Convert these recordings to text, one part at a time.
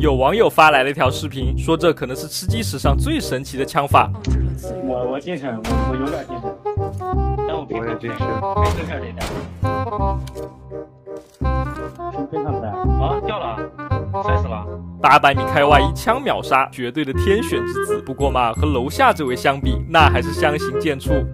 有网友发来了一条视频，说这可能是吃鸡史上最神奇的枪法。我我精神，我我有点精神，但我我也精神。没正片这点。是非常赞啊！掉了，摔死了。八百米开外一枪秒杀，绝对的天选之子。不过嘛，和楼下这位相比，那还是相形见绌。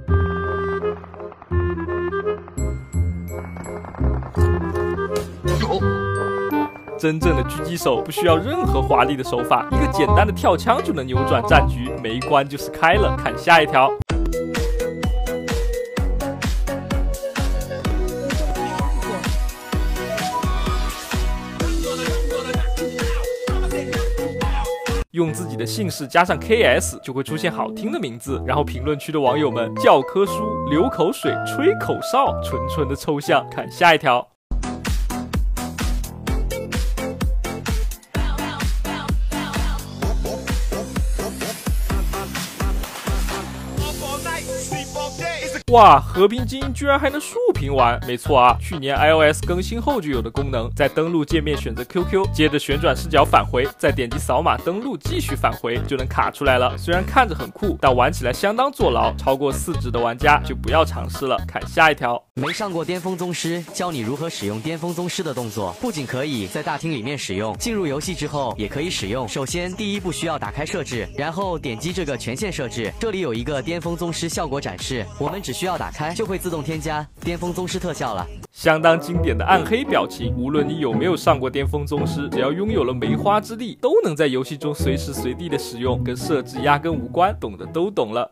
真正的狙击手不需要任何华丽的手法，一个简单的跳枪就能扭转战局，没关就是开了。看下一条。用自己的姓氏加上 KS 就会出现好听的名字，然后评论区的网友们教科书、流口水、吹口哨，纯纯的抽象。看下一条。哇，和平精英居然还能竖屏玩！没错啊，去年 iOS 更新后就有的功能，在登录界面选择 QQ，接着旋转视角返回，再点击扫码登录继续返回，就能卡出来了。虽然看着很酷，但玩起来相当坐牢，超过四指的玩家就不要尝试了。看下一条。没上过巅峰宗师，教你如何使用巅峰宗师的动作。不仅可以在大厅里面使用，进入游戏之后也可以使用。首先，第一步需要打开设置，然后点击这个权限设置，这里有一个巅峰宗师效果展示，我们只需要打开就会自动添加巅峰宗师特效了。相当经典的暗黑表情，无论你有没有上过巅峰宗师，只要拥有了梅花之力，都能在游戏中随时随地的使用，跟设置压根无关，懂的都懂了。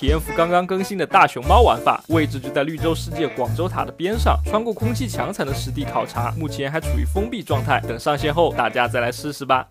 体验服刚刚更新的大熊猫玩法，位置就在绿洲世界广州塔的边上，穿过空气墙才能实地考察，目前还处于封闭状态，等上线后大家再来试试吧。